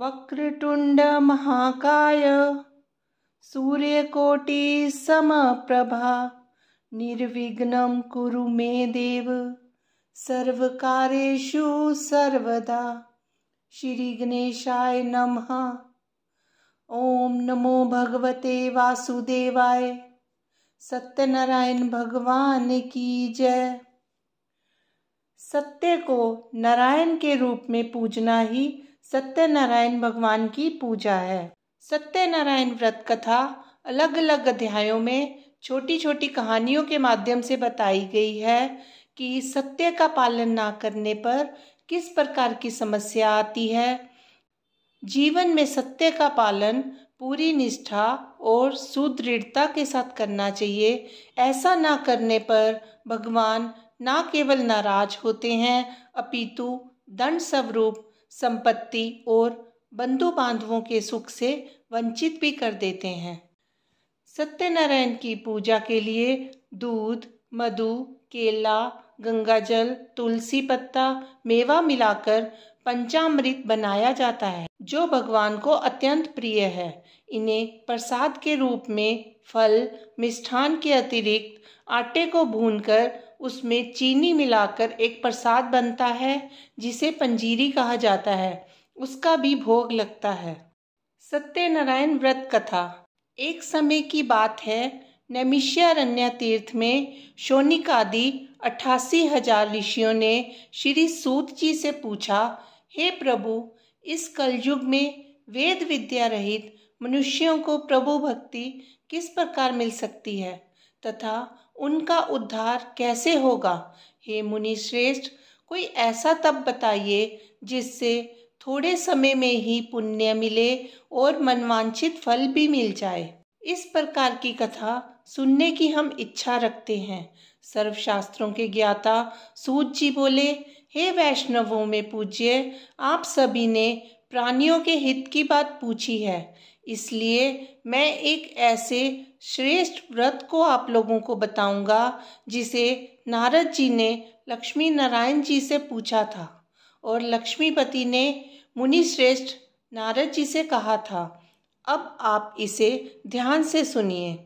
वक्रतुण्ड महाकाय सूर्यकोटि समप्रभा, निर्विघ्नं कुरु मे देव। सर्वकारेषु सर्वदा श्रीगणेशाय नमः। ॐ नमो भगवते वासुदेवाय। सत्यनारायण भगवान की जय। सत्य को नारायण के रूप में पूजना ही सत्यनारायण भगवान की पूजा है। सत्यनारायण व्रत कथा अलग अलग अध्यायों में छोटी छोटी कहानियों के माध्यम से बताई गई है कि सत्य का पालन ना करने पर किस प्रकार की समस्या आती है। जीवन में सत्य का पालन पूरी निष्ठा और सुदृढ़ता के साथ करना चाहिए। ऐसा ना करने पर भगवान ना केवल नाराज़ होते हैं, अपितु दंड स्वरूप संपत्ति और बंधु बांधवों के सुख से वंचित भी कर देते हैं। सत्यनारायण की पूजा के लिए दूध, मधु, केला, गंगाजल, तुलसी पत्ता, मेवा मिलाकर पंचामृत बनाया जाता है, जो भगवान को अत्यंत प्रिय है। इन्हें प्रसाद के रूप में फल, मिष्ठान के अतिरिक्त आटे को भूनकर उसमें चीनी मिलाकर एक प्रसाद बनता है, जिसे पंजीरी कहा जाता है। उसका भी भोग लगता है। सत्यनारायण व्रत कथा। एक समय की बात है नैमिष्यारण्य तीर्थ में शोनिक आदि अट्ठासी हज़ार ऋषियों ने श्री सूत जी से पूछा, हे प्रभु, इस कलयुग में वेद विद्या रहित मनुष्यों को प्रभु भक्ति किस प्रकार मिल सकती है? तथा उनका उद्धार कैसे होगा? हे मुनि श्रेष्ठ कोई ऐसा तब बताइए जिससे थोड़े समय में ही पुण्य मिले और मनवांछित फल भी मिल जाए। इस प्रकार की कथा सुनने की हम इच्छा रखते हैं। सर्वशास्त्रों के ज्ञाता सूत जी बोले, हे वैष्णवों में पूज्य, आप सभी ने प्राणियों के हित की बात पूछी है। इसलिए मैं एक ऐसे श्रेष्ठ व्रत को आप लोगों को बताऊँगा, जिसे नारद जी ने लक्ष्मी नारायण जी से पूछा था और लक्ष्मीपति ने मुनि श्रेष्ठ नारद जी से कहा था, अब आप इसे ध्यान से सुनिए।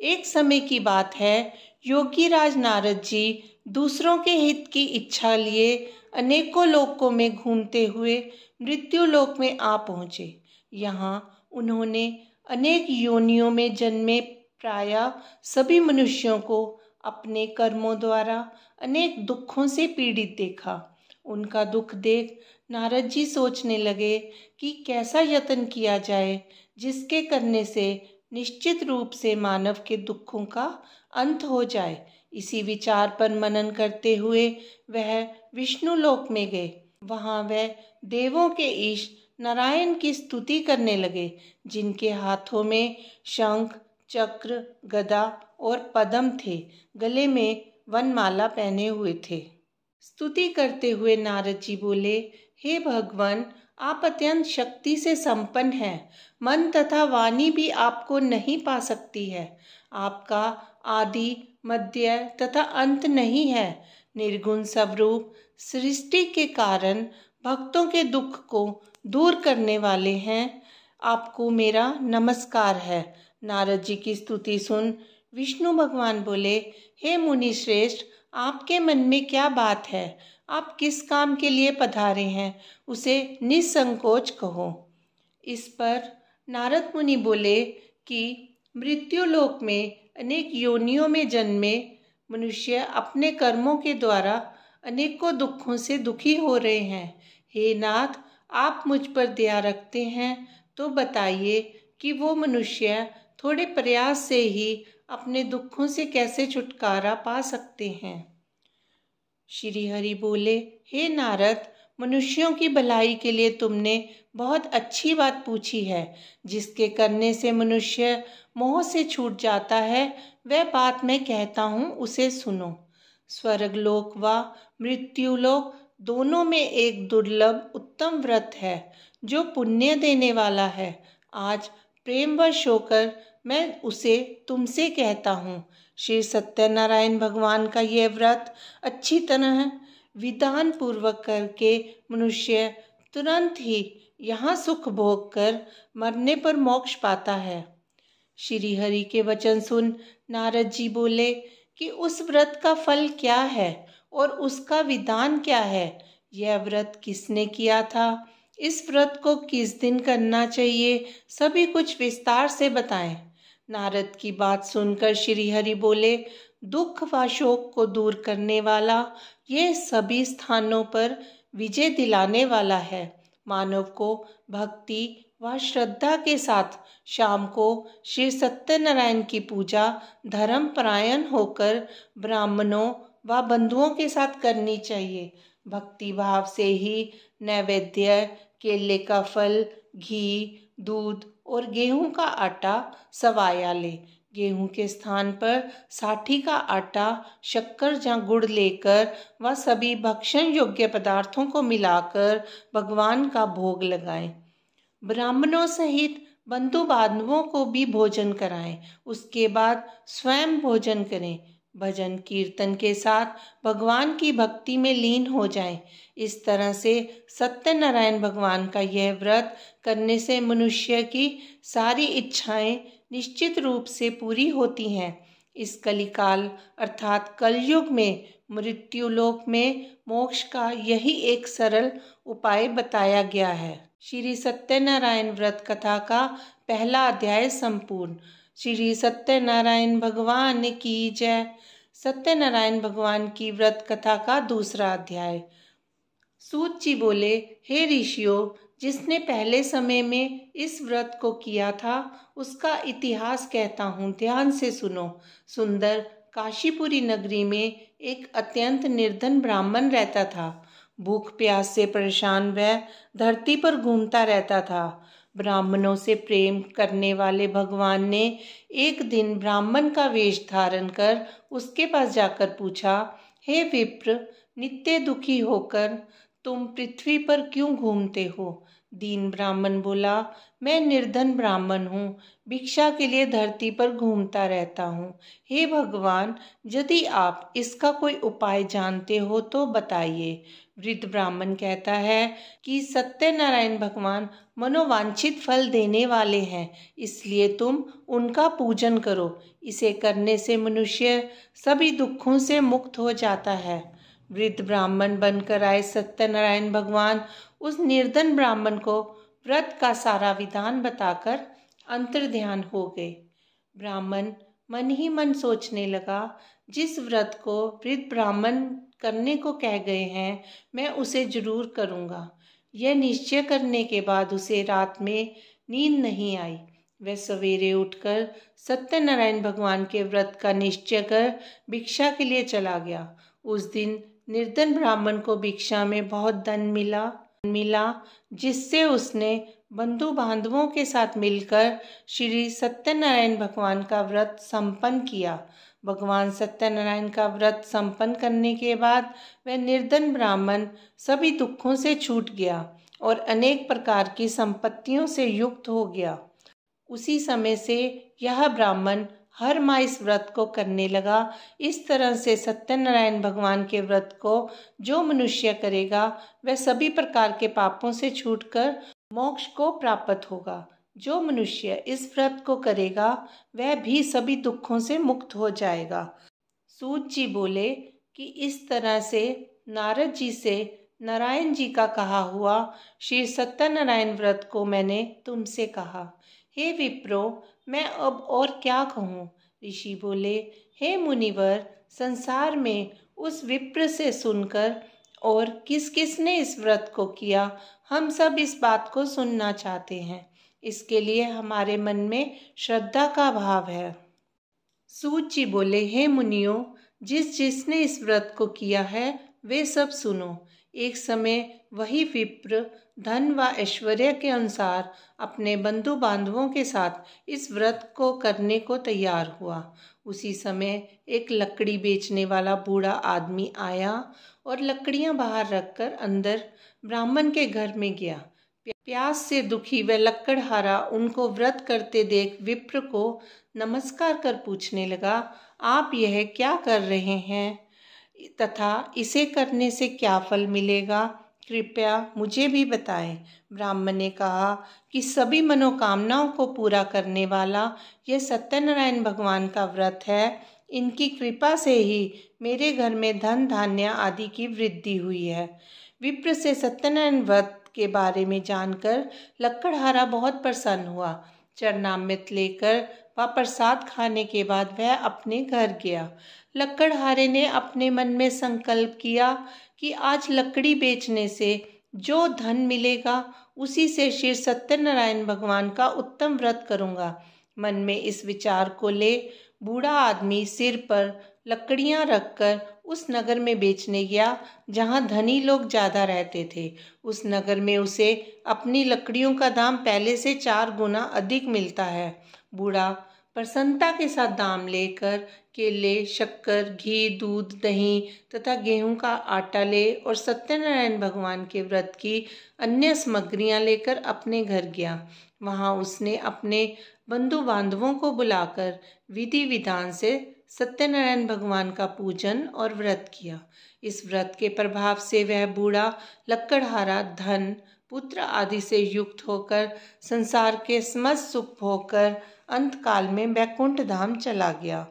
एक समय की बात है योगी राज नारद जी दूसरों के हित की इच्छा लिए अनेकों लोकों में घूमते हुए मृत्यु लोक में आ पहुँचे। यहाँ उन्होंने अनेक योनियों में जन्मे प्राय सभी मनुष्यों को अपने कर्मों द्वारा अनेक दुखों से पीड़ित देखा। उनका दुख देख नारद जी सोचने लगे कि कैसा यत्न किया जाए जिसके करने से निश्चित रूप से मानव के दुखों का अंत हो जाए। इसी विचार पर मनन करते हुए वह विष्णु लोक में गए। वहाँ वह देवों के ईश नारायण की स्तुति करने लगे, जिनके हाथों में शंख, चक्र, गदा और पदम थे, गले में वनमाला पहने हुए थे। स्तुति करते हुए नारद जी बोले, हे भगवान, आप अत्यंत शक्ति से संपन्न हैं। मन तथा वाणी भी आपको नहीं पा सकती है। आपका आदि, मध्य तथा अंत नहीं है। निर्गुण स्वरूप सृष्टि के कारण भक्तों के दुख को दूर करने वाले हैं। आपको मेरा नमस्कार है। नारद जी की स्तुति सुन विष्णु भगवान बोले, हे मुनि श्रेष्ठ आपके मन में क्या बात है? आप किस काम के लिए पधारे हैं? उसे निसंकोच कहो। इस पर नारद मुनि बोले कि मृत्युलोक में, अनेक योनियों में जन्मे मनुष्य अपने कर्मों के द्वारा अनेकों दुखों से दुखी हो रहे हैं। हे नाथ आप मुझ पर दया रखते हैं तो बताइए कि वो मनुष्य थोड़े प्रयास से ही अपने दुखों से कैसे छुटकारा पा सकते हैं? श्री हरि बोले, हे नारद, मनुष्यों की भलाई के लिए तुमने बहुत अच्छी बात पूछी है। जिसके करने से मनुष्य मोह से छूट जाता है, वह बात मैं कहता हूँ, उसे सुनो। स्वर्गलोक व मृत्युलोक दोनों में एक दुर्लभ उत्तम व्रत है, जो पुण्य देने वाला है। आज प्रेमवश होकर मैं उसे तुमसे कहता हूँ। श्री सत्यनारायण भगवान का यह व्रत अच्छी तरह विधान पूर्वक करके मनुष्य तुरंत ही यहाँ सुख भोग कर मरने पर मोक्ष पाता है। श्री हरि के वचन सुन नारद जी बोले कि उस व्रत का फल क्या है? और उसका विधान क्या है? यह व्रत किसने किया था? इस व्रत को किस दिन करना चाहिए? सभी कुछ विस्तार से बताएँ। नारद की बात सुनकर श्री हरि बोले, दुख व शोक को दूर करने वाला ये सभी स्थानों पर विजय दिलाने वाला है। मानव को भक्ति व श्रद्धा के साथ शाम को श्री सत्यनारायण की पूजा धर्मपरायण होकर ब्राह्मणों व बंधुओं के साथ करनी चाहिए। भक्ति भाव से ही नैवेद्य, केले का फल, घी, दूध और गेहूँ का आटा सवाया ले। गेहूँ के स्थान पर साठी का आटा, शक्कर या गुड़ लेकर व सभी भक्षण योग्य पदार्थों को मिलाकर भगवान का भोग लगाएँ। ब्राह्मणों सहित बंधु बांधवों को भी भोजन कराएँ। उसके बाद स्वयं भोजन करें। भजन कीर्तन के साथ भगवान की भक्ति में लीन हो जाएँ। इस तरह से सत्यनारायण भगवान का यह व्रत करने से मनुष्य की सारी इच्छाएँ निश्चित रूप से पूरी होती हैं। इस कलिकाल अर्थात कलयुग में, मृत्युलोक में मोक्ष का यही एक सरल उपाय बताया गया है। श्री सत्यनारायण व्रत कथा का पहला अध्याय संपूर्ण। श्री सत्यनारायण भगवान की जय। सत्यनारायण भगवान की व्रत कथा का दूसरा अध्याय। सूत जी बोले, हे ऋषियों, जिसने पहले समय में इस व्रत को किया था, उसका इतिहास कहता हूँ, ध्यान से सुनो। सुंदर काशीपुरी नगरी में एक अत्यंत निर्धन ब्राह्मण रहता था। भूख प्यास से परेशान वह धरती पर घूमता रहता था। ब्राह्मणों से प्रेम करने वाले भगवान ने एक दिन ब्राह्मण का वेश धारण कर उसके पास जाकर पूछा, हे विप्र, नित्य दुखी होकर तुम पृथ्वी पर क्यों घूमते हो? दीन ब्राह्मण बोला, मैं निर्धन ब्राह्मण हूँ, भिक्षा के लिए धरती पर घूमता रहता हूँ। हे भगवान, यदि आप इसका कोई उपाय जानते हो तो बताइए। वृद्ध ब्राह्मण कहता है कि सत्यनारायण भगवान मनोवांछित फल देने वाले हैं, इसलिए तुम उनका पूजन करो। इसे करने से मनुष्य सभी दुखों से मुक्त हो जाता है। वृद्ध ब्राह्मण बनकर आए सत्यनारायण भगवान उस निर्धन ब्राह्मण को व्रत का सारा विधान बताकर अंतर ध्यान हो गए। ब्राह्मण मन ही मन सोचने लगा, जिस व्रत को वृद्ध ब्राह्मण करने को कह गए हैं, मैं उसे ज़रूर करूँगा। यह निश्चय करने के बाद उसे रात में नींद नहीं आई। वह सवेरे उठकर सत्यनारायण भगवान के व्रत का निश्चय कर भिक्षा के लिए चला गया। उस दिन निर्धन ब्राह्मण को भिक्षा में बहुत धन मिला मिला, जिससे उसने बंधु बांधवों के साथ मिलकर श्री सत्यनारायण भगवान का व्रत संपन्न किया। भगवान सत्यनारायण का व्रत संपन्न करने के बाद वह निर्धन ब्राह्मण सभी दुखों से छूट गया और अनेक प्रकार की संपत्तियों से युक्त हो गया। उसी समय से यह ब्राह्मण हर माह इस व्रत को करने लगा। इस तरह से सत्यनारायण भगवान के व्रत को जो मनुष्य करेगा, वह सभी प्रकार के पापों से छूटकर मोक्ष को प्राप्त होगा। जो मनुष्य इस व्रत को करेगा, वह भी सभी दुखों से मुक्त हो जाएगा। सूत जी बोले कि इस तरह से नारद जी से नारायण जी का कहा हुआ श्री सत्यनारायण व्रत को मैंने तुमसे कहा। हे विप्रो, मैं अब और क्या कहूँ? ऋषि बोले, हे मुनिवर, संसार में उस विप्र से सुनकर और किस किस ने इस व्रत को किया, हम सब इस बात को सुनना चाहते हैं। इसके लिए हमारे मन में श्रद्धा का भाव है। सूत जी बोले, हे मुनियों, जिस जिसने इस व्रत को किया है, वे सब सुनो। एक समय वही विप्र, धन व ऐश्वर्य के अनुसार अपने बंधु बांधवों के साथ इस व्रत को करने को तैयार हुआ। उसी समय एक लकड़ी बेचने वाला बूढ़ा आदमी आया और लकड़ियाँ बाहर रखकर अंदर ब्राह्मण के घर में गया। प्यास से दुखी व लक्कड़हारा उनको व्रत करते देख विप्र को नमस्कार कर पूछने लगा, आप यह क्या कर रहे हैं? तथा इसे करने से क्या फल मिलेगा? कृपया मुझे भी बताएँ। ब्राह्मण ने कहा कि सभी मनोकामनाओं को पूरा करने वाला यह सत्यनारायण भगवान का व्रत है। इनकी कृपा से ही मेरे घर में धन धान्य आदि की वृद्धि हुई है। विप्र से सत्यनारायण व्रत के बारे में जानकर लक्कड़हारा बहुत प्रसन्न हुआ। चरणामृत लेकर व प्रसाद खाने के बाद वह अपने घर गया। लक्कड़हारे ने अपने मन में संकल्प किया कि आज लकड़ी बेचने से जो धन मिलेगा, उसी से श्री सत्यनारायण भगवान का उत्तम व्रत करूँगा। मन में इस विचार को ले बूढ़ा आदमी सिर पर लकड़ियाँ रखकर उस नगर में बेचने गया, जहाँ धनी लोग ज़्यादा रहते थे। उस नगर में उसे अपनी लकड़ियों का दाम पहले से चार गुना अधिक मिलता है। बूढ़ा प्रसन्नता के साथ दाम लेकर केले, शक्कर, घी, दूध, दही तथा गेहूँ का आटा ले और सत्यनारायण भगवान के व्रत की अन्य सामग्रियाँ लेकर अपने घर गया। वहाँ उसने अपने बंधु बांधवों को बुलाकर विधि विधान से सत्यनारायण भगवान का पूजन और व्रत किया। इस व्रत के प्रभाव से वह बूढ़ा लक्कड़हारा धन, पुत्र आदि से युक्त होकर संसार के समस्त सुख होकर अंत काल में बैकुंठ धाम चला गया।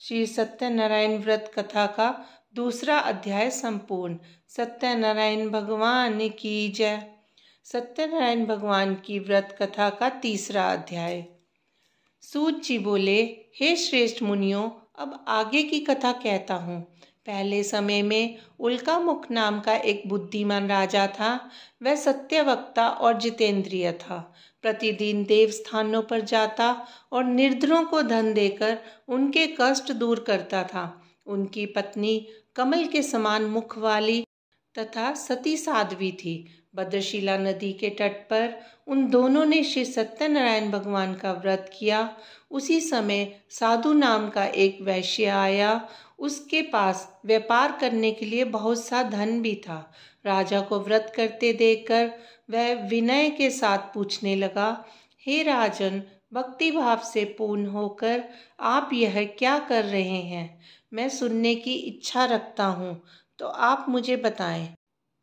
श्री सत्यनारायण व्रत कथा का दूसरा अध्याय संपूर्ण। सत्यनारायण भगवान की जय। सत्यनारायण भगवान की व्रत कथा का तीसरा अध्याय। सूत जी बोले, हे श्रेष्ठ मुनियों अब आगे की कथा कहता हूँ। पहले समय में उल्का मुख नाम का एक बुद्धिमान राजा था। वह सत्यवक्ता और जितेंद्रिय था। प्रतिदिन देव स्थानों पर जाता और निर्धनों को धन देकर उनके कष्ट दूर करता था। उनकी पत्नी कमल के समान मुख वाली तथा सती साध्वी थी। भद्रशिला नदी के तट पर उन दोनों ने श्री सत्यनारायण भगवान का व्रत किया। उसी समय साधु नाम का एक वैश्य आया। उसके पास व्यापार करने के लिए बहुत सा धन भी था। राजा को व्रत करते देखकर वह विनय के साथ पूछने लगा, हे राजन भक्ति भाव से पूर्ण होकर आप यह क्या कर रहे हैं? मैं सुनने की इच्छा रखता हूँ। तो आप मुझे बताएँ।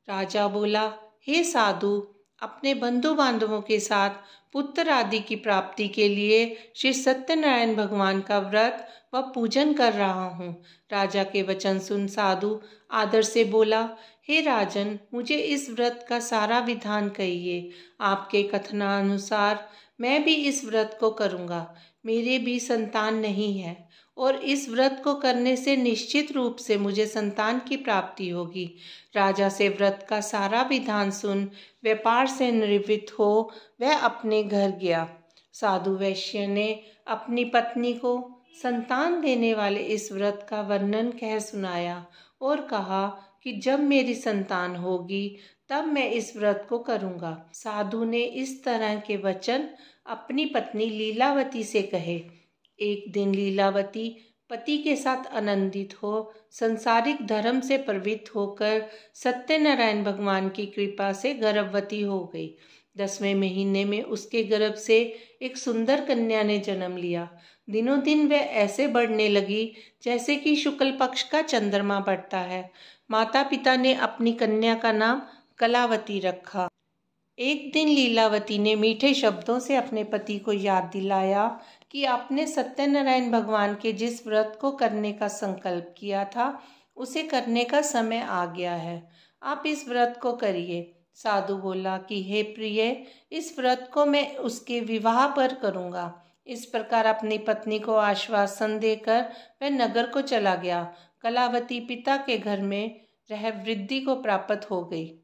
राजा बोला, हे साधु, अपने बंधु बांधवों के साथ पुत्र आदि की प्राप्ति के लिए श्री सत्यनारायण भगवान का व्रत व पूजन कर रहा हूँ। राजा के वचन सुन साधु आदर से बोला, हे राजन, मुझे इस व्रत का सारा विधान कहिए। आपके कथनानुसार मैं भी इस व्रत को करूँगा। मेरे भी संतान नहीं है। और इस व्रत को करने से निश्चित रूप से मुझे संतान की प्राप्ति होगी। राजा से व्रत का सारा विधान सुन, व्यापार से निवृत्त हो, वह अपने घर गया। साधु वैश्य ने अपनी पत्नी को संतान देने वाले इस व्रत का वर्णन कह सुनाया और कहा कि जब मेरी संतान होगी, तब मैं इस व्रत को करूँगा। साधु ने इस तरह के वचन अपनी पत्नी लीलावती से कहे। एक दिन लीलावती पति के साथ आनंदित हो, संसारिक धर्म से प्रवृत्त होकर सत्यनारायण भगवान की कृपा से गर्भवती हो गई। दसवें महीने में उसके गर्भ से एक सुंदर कन्या ने जन्म लिया। दिनों दिन वह ऐसे बढ़ने लगी जैसे कि शुक्ल पक्ष का चंद्रमा बढ़ता है। माता पिता ने अपनी कन्या का नाम कलावती रखा। एक दिन लीलावती ने मीठे शब्दों से अपने पति को याद दिलाया। कि आपने सत्यनारायण भगवान के जिस व्रत को करने का संकल्प किया था, उसे करने का समय आ गया है। आप इस व्रत को करिए। साधु बोला कि, हे प्रिय, इस व्रत को मैं उसके विवाह पर करूँगा। इस प्रकार अपनी पत्नी को आश्वासन देकर वह नगर को चला गया। कलावती पिता के घर में रह वृद्धि को प्राप्त हो गई।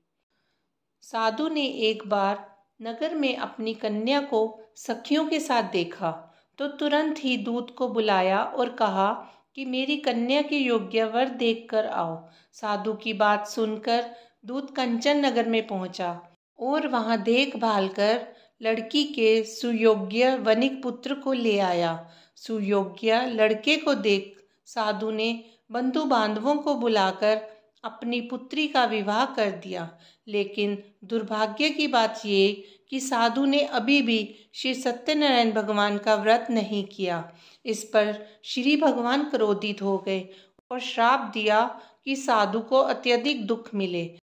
साधु ने एक बार नगर में अपनी कन्या को सखियों के साथ देखा। तो तुरंत ही दूत को बुलाया और कहा कि मेरी कन्या के योग्य वर देख कर आओ। साधु की बात सुनकर दूत कंचन नगर में पहुँचा और वहाँ देखभाल कर लड़की के सुयोग्य वनिक पुत्र को ले आया। सुयोग्य लड़के को देख साधु ने बंधु बांधवों को बुलाकर अपनी पुत्री का विवाह कर दिया। लेकिन दुर्भाग्य की बात ये कि साधु ने अभी भी श्री सत्यनारायण भगवान का व्रत नहीं किया। इस पर श्री भगवान क्रोधित हो गए और श्राप दिया कि साधु को अत्यधिक दुख मिले।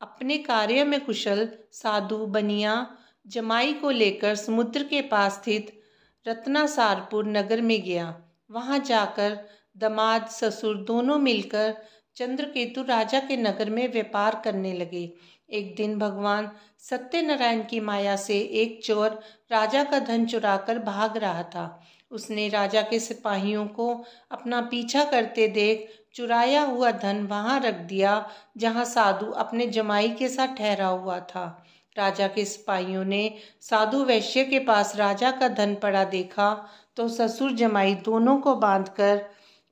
अपने कार्य में कुशल साधु बनिया जमाई को लेकर समुद्र के पास स्थित रत्नासारपुर नगर में गया। वहाँ जाकर दमाद ससुर दोनों मिलकर चंद्रकेतु राजा के नगर में व्यापार करने लगे। एक दिन भगवान सत्यनारायण की माया से एक चोर राजा का धन चुराकर भाग रहा था। उसने राजा के सिपाहियों को अपना पीछा करते देख चुराया हुआ धन वहाँ रख दिया, जहाँ साधु अपने जमाई के साथ ठहरा हुआ था। राजा के सिपाहियों ने साधु वैश्य के पास राजा का धन पड़ा देखा तो ससुर जमाई दोनों को बांधकर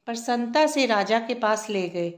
प्रसन्नता से राजा के पास ले गए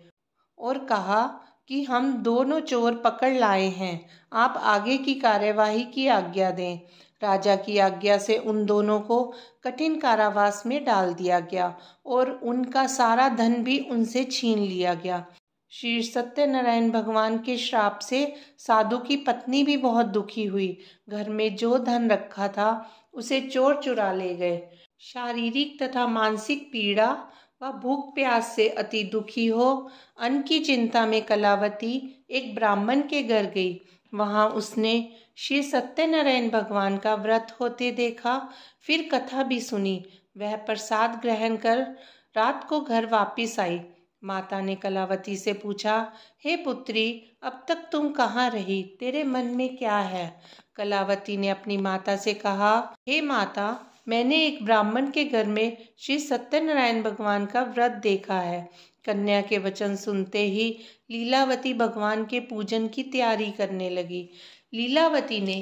और कहा कि हम दोनों चोर पकड़ लाए हैं। आप आगे की कार्यवाही की आज्ञा दें। राजा की आज्ञा से उन दोनों को कठिन कारावास में डाल दिया गया और उनका सारा धन भी उनसे छीन लिया गया। श्री सत्यनारायण भगवान के श्राप से साधु की पत्नी भी बहुत दुखी हुई। घर में जो धन रखा था, उसे चोर चुरा ले गए। शारीरिक तथा मानसिक पीड़ा वह भूख प्यास से अति दुखी हो, अन्न की चिंता में कलावती एक ब्राह्मण के घर गई। वहाँ उसने श्री सत्यनारायण भगवान का व्रत होते देखा, फिर कथा भी सुनी। वह प्रसाद ग्रहण कर रात को घर वापिस आई। माता ने कलावती से पूछा, हे पुत्री, अब तक तुम कहाँ रही? तेरे मन में क्या है? कलावती ने अपनी माता से कहा, हे माता मैंने एक ब्राह्मण के घर में श्री सत्यनारायण भगवान का व्रत देखा है। कन्या के वचन सुनते ही लीलावती भगवान के पूजन की तैयारी करने लगी। लीलावती ने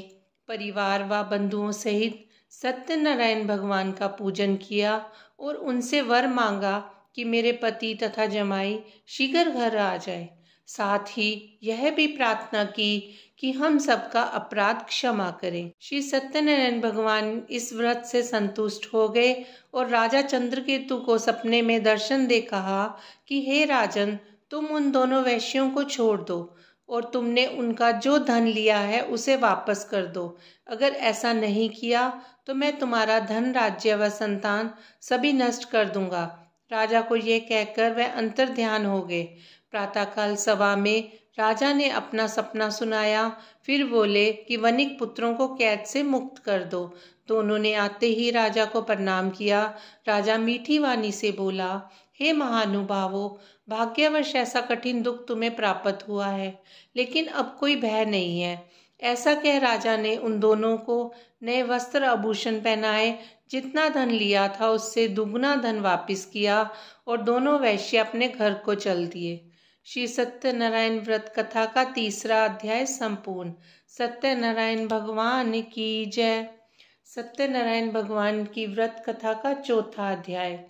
परिवार व बंधुओं सहित सत्यनारायण भगवान का पूजन किया और उनसे वर मांगा कि मेरे पति तथा जमाई शीघ्र घर आ जाए। साथ ही यह भी प्रार्थना की कि हम सबका अपराध क्षमा करें। श्री सत्यनारायण भगवान इस व्रत से संतुष्ट हो गए और राजा चंद्रकेतु को सपने में दर्शन दे कहा कि, हे राजन, तुम उन दोनों वैश्यों को छोड़ दो और तुमने उनका जो धन लिया है उसे वापस कर दो। अगर ऐसा नहीं किया तो मैं तुम्हारा धन, राज्य व संतान सभी नष्ट कर दूँगा राजा को यह कहकर वह अंतर ध्यान हो गए। प्रातःकाल सभा में राजा ने अपना सपना सुनाया। फिर बोले कि वनिक पुत्रों को कैद से मुक्त कर दो। दोनों ने आते ही राजा को प्रणाम किया। राजा मीठी वाणी से बोला, हे महानुभावो, भाग्यवश ऐसा कठिन दुख तुम्हें प्राप्त हुआ है, लेकिन अब कोई भय नहीं है। ऐसा कह राजा ने उन दोनों को नए वस्त्र आभूषण पहनाए, जितना धन लिया था उससे दुगुना धन वापस किया और दोनों वैश्य अपने घर को चल दिए। श्री सत्यनारायण व्रत कथा का तीसरा अध्याय संपूर्ण। सत्यनारायण भगवान की जय। सत्यनारायण भगवान की व्रत कथा का चौथा अध्याय।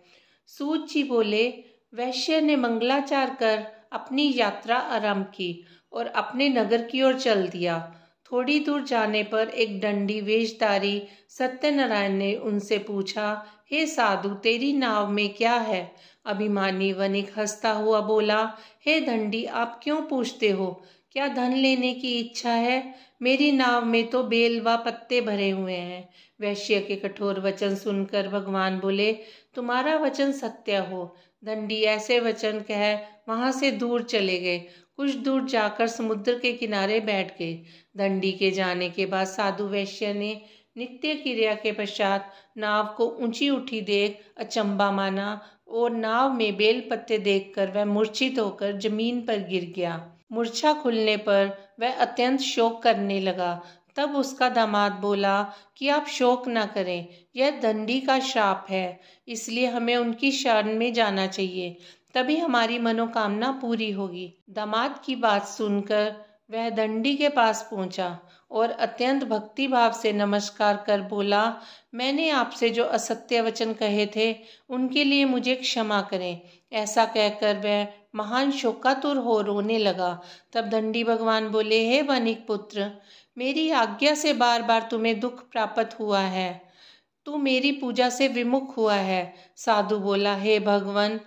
सूत जी बोले, वैश्य ने मंगलाचार कर अपनी यात्रा आरंभ की और अपने नगर की ओर चल दिया। थोड़ी दूर जाने पर एक डंडी वेशधारी सत्यनारायण ने उनसे पूछा, हे साधु, तेरी नाव में क्या है? अभिमानी वनिक हंसता हुआ बोला, हे दंडी आप क्यों पूछते हो? क्या धन लेने की इच्छा है? मेरी नाव में तो बेल व पत्ते भरे हुए हैं। वैश्य के कठोर वचन सुनकर भगवान बोले, तुम्हारा वचन सत्य हो। दंडी ऐसे वचन कह, वहाँ से दूर चले गए। कुछ दूर जाकर समुद्र के किनारे बैठ गए। दंडी के जाने के बाद साधु वैश्य ने नित्य क्रिया के पश्चात नाव को ऊँची उठी देख, अचंबा माना और नाव में बेल पत्ते देखकर वह मूर्छित होकर ज़मीन पर गिर गया। मूर्छा खुलने पर वह अत्यंत शोक करने लगा। तब उसका दामाद बोला कि आप शोक न करें, यह दंडी का श्राप है, इसलिए हमें उनकी शरण में जाना चाहिए। तभी हमारी मनोकामना पूरी होगी। दामाद की बात सुनकर वह दंडी के पास पहुँचा और अत्यंत भक्ति भाव से नमस्कार कर बोला, मैंने आपसे जो असत्य वचन कहे थे, उनके लिए मुझे क्षमा करें। ऐसा कहकर वह महान शोकातुर हो रोने लगा। तब दंडी भगवान बोले, हे वनिक पुत्र, मेरी आज्ञा से बार बार तुम्हें दुख प्राप्त हुआ है। तू मेरी पूजा से विमुख हुआ है। साधु बोला, हे भगवान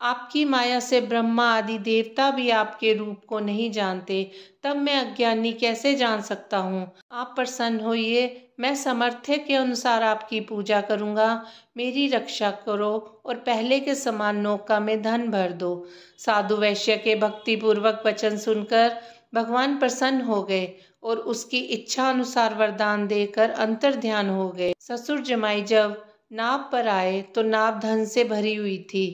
आपकी माया से ब्रह्मा आदि देवता भी आपके रूप को नहीं जानते, तब मैं अज्ञानी कैसे जान सकता हूँ? आप प्रसन्न होइए, मैं समर्थ्य के अनुसार आपकी पूजा करूँगा। मेरी रक्षा करो और पहले के समान नौका में धन भर दो। साधु वैश्य के भक्तिपूर्वक वचन सुनकर भगवान प्रसन्न हो गए और उसकी इच्छा अनुसार वरदान देकर अंतर ध्यान हो गए। ससुर जमाई जब नाव पर आए तो नाव धन से भरी हुई थी।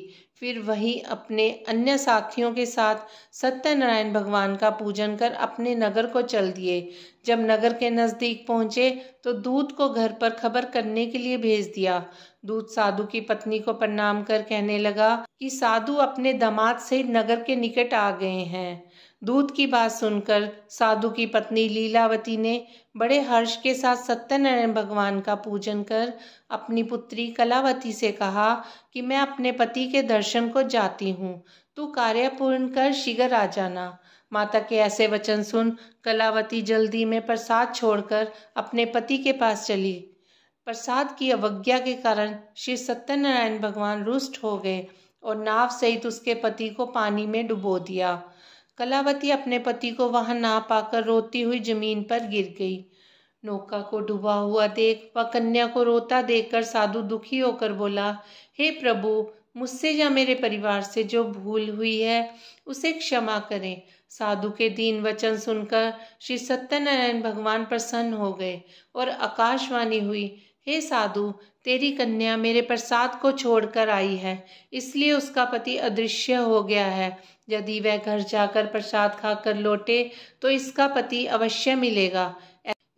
फिर वही अपने अन्य साथियों के साथ सत्यनारायण भगवान का पूजन कर अपने नगर को चल दिए। जब नगर के नज़दीक पहुँचे तो दूध को घर पर खबर करने के लिए भेज दिया। दूध साधु की पत्नी को प्रणाम कर कहने लगा कि साधु अपने दामाद से नगर के निकट आ गए हैं। दूत की बात सुनकर साधु की पत्नी लीलावती ने बड़े हर्ष के साथ सत्यनारायण भगवान का पूजन कर अपनी पुत्री कलावती से कहा कि मैं अपने पति के दर्शन को जाती हूँ। तू कार्य पूर्ण कर, शीघ्र आ जाना। माता के ऐसे वचन सुन कलावती जल्दी में प्रसाद छोड़कर अपने पति के पास चली। प्रसाद की अवज्ञा के कारण श्री सत्यनारायण भगवान रुष्ट हो गए और नाव सहित उसके पति को पानी में डुबो दिया। कलावती अपने पति को वहाँ ना पाकर रोती हुई ज़मीन पर गिर गई। नौका को डूबा हुआ देख व कन्या को रोता देखकर साधु दुखी होकर बोला, हे प्रभु, मुझसे या मेरे परिवार से जो भूल हुई है, उसे क्षमा करें। साधु के दीन वचन सुनकर श्री सत्यनारायण भगवान प्रसन्न हो गए और आकाशवाणी हुई। हे साधु, तेरी कन्या मेरे प्रसाद को छोड़कर आई है, इसलिए उसका पति अदृश्य हो गया है। यदि वह घर जाकर प्रसाद खाकर लौटे तो इसका पति अवश्य मिलेगा।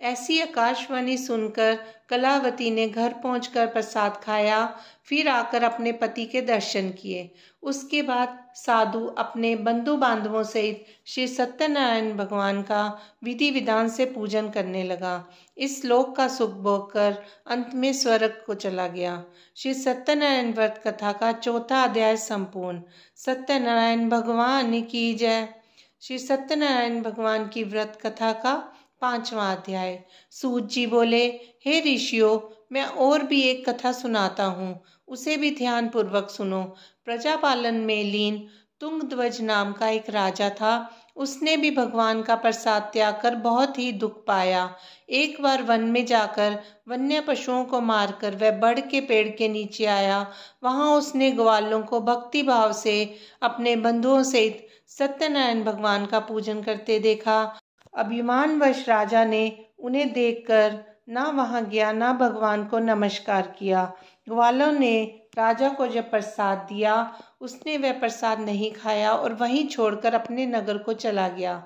ऐसी आकाशवाणी सुनकर कलावती ने घर पहुंचकर प्रसाद खाया, फिर आकर अपने पति के दर्शन किए। उसके बाद साधु अपने बंधु बांधवों सहित श्री सत्यनारायण भगवान का विधि विधान से पूजन करने लगा। इस श्लोक का सुख भोग कर अंत में स्वर्ग को चला गया। श्री सत्यनारायण व्रत कथा का चौथा अध्याय संपूर्ण। सत्यनारायण भगवान की जय। श्री सत्यनारायण भगवान की व्रत कथा का पांचवा अध्याय। सूत जी बोले, हे ऋषियों, मैं और भी एक कथा सुनाता हूँ। उसे भी ध्यान पूर्वक सुनो। प्रजापालन में लीन तुंगध्वज नाम का एक राजा था। उसने भी भगवान का प्रसाद त्याग कर बहुत ही दुख पाया। एक बार वन में जाकर वन्य पशुओं को मारकर वह बड़ के पेड़ के नीचे आया। वहाँ उसने ग्वालों को भक्ति भाव से अपने बंधुओं सहित सत्यनारायण भगवान का पूजन करते देखा। अभिमानवश राजा ने उन्हें देखकर ना वहाँ गया, ना भगवान को नमस्कार किया। ग्वालों ने राजा को जब प्रसाद दिया, उसने वह प्रसाद नहीं खाया और वहीं छोड़कर अपने नगर को चला गया।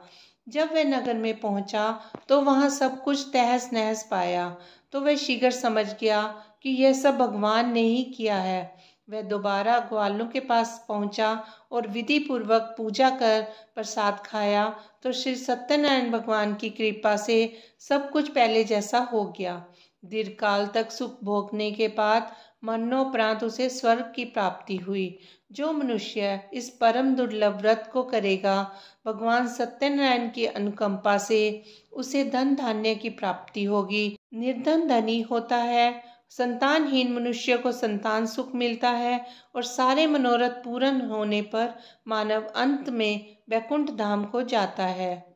जब वह नगर में पहुँचा तो वहाँ सब कुछ तहस नहस पाया। तो वह शीघ्र समझ गया कि यह सब भगवान ने ही किया है। वह दोबारा ग्वालों के पास पहुँचा और विधि पूर्वक पूजा कर प्रसाद खाया तो श्री सत्यनारायण भगवान की कृपा से सब कुछ पहले जैसा हो गया। दीर्घ काल तक सुख भोगने के बाद मरणोपरांत उसे स्वर्ग की प्राप्ति हुई। जो मनुष्य इस परम दुर्लभ व्रत को करेगा, भगवान सत्यनारायण की अनुकंपा से उसे धन धान्य की प्राप्ति होगी। निर्धन धनी होता है संतानहीन मनुष्य को संतान सुख मिलता है और सारे मनोरथ पूर्ण होने पर मानव अंत में वैकुंठ धाम को जाता है।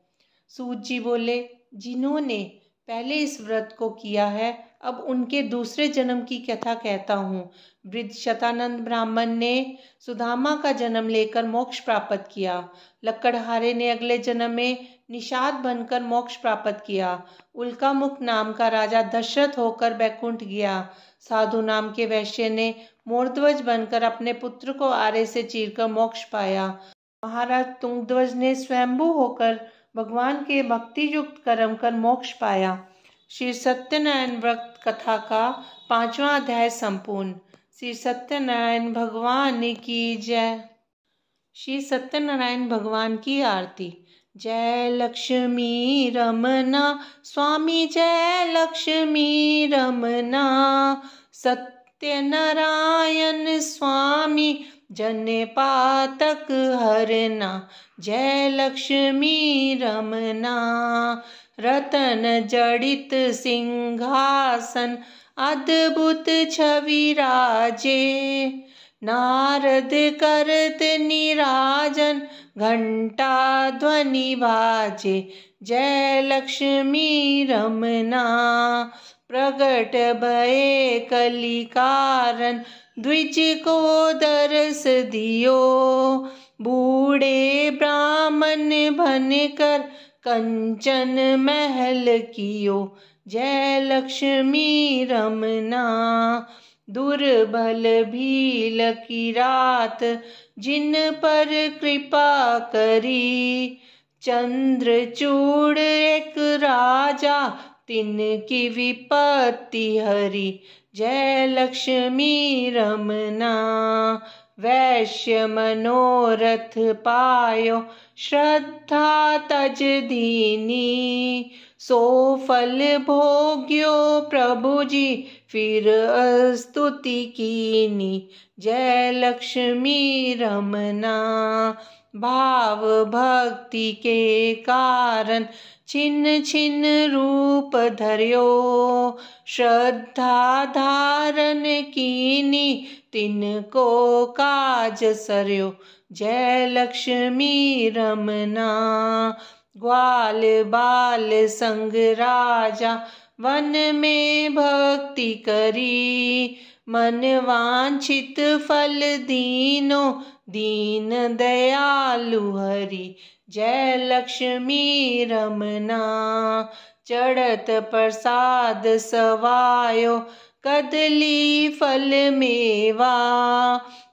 सूत जी बोले, जिन्होंने पहले इस व्रत को किया है, अब उनके दूसरे जन्म की कथा कहता हूँ। वृद्ध शतानंद ब्राह्मण ने सुदामा का जन्म लेकर मोक्ष प्राप्त किया। लक्कड़हारे ने अगले जन्म में निषाद बनकर मोक्ष प्राप्त किया। उल्का मुख नाम का राजा दशरथ होकर बैकुंठ गया। साधु नाम के वैश्य ने मोरध्वज बनकर अपने पुत्र को आरे से चीरकर मोक्ष पाया। महाराज तुंगध्वज ने स्वयंभू होकर भगवान के भक्ति युक्त कर्म कर मोक्ष पाया। श्री सत्यनारायण व्रत कथा का पांचवा अध्याय संपूर्ण। श्री सत्यनारायण भगवान की जय। श्री सत्यनारायण भगवान की आरती। जय लक्ष्मी रमना, स्वामी जय लक्ष्मी रमना। सत्यनारायण स्वामी, जन पातक हरना। जय लक्ष्मी रमना, रतन जड़ित सिंहासन, अद्भुत छवि राजे। नारद करत निराजन, घंटा ध्वनि बाजे। जय लक्ष्मी रमना, प्रगट भये कलिकारन द्विज को दरस दियो। बूढ़े ब्राह्मण भन कर कंचन महल कियो। जय लक्ष्मी रमना दुर्बल भील की रात, जिन पर कृपा करी। चंद्रचूड़ एक राजा तिन की विपत्ति हरी। जय लक्ष्मी रमना, वैश्य मनोरथ पायो। श्रद्धा तज दीनी, सो फल भोग्यो प्रभु जी फिर स्तुति कीनी। जय लक्ष्मी रमना। भाव भक्ति के कारण छिन छिन रूप धर्यो। श्रद्धा धारण कीनी तिनको काज सरयो। जय लक्ष्मी रमना। ग्वाल बाल संग राजा वन में भक्ति करी, मन वांछित फल दीनो, दीन दयालु हरि। जय लक्ष्मी रमना, चढ़त प्रसाद सवायो, कदली फल मेवा।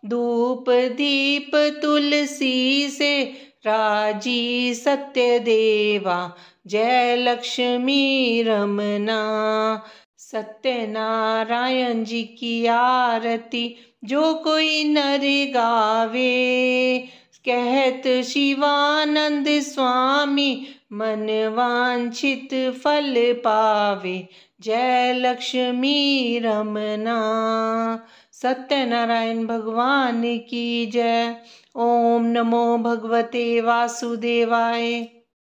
धूप दीप तुलसी से राज़ी सत्य देवा जय लक्ष्मी रमना, सत्यनारायण जी की आरती, जो कोई नर गावे। कहत शिवानंद स्वामी, मन वांछित फल पावे। जय लक्ष्मी रमना, सत्यनारायण भगवान की जय। ओम नमो भगवते वासुदेवाय।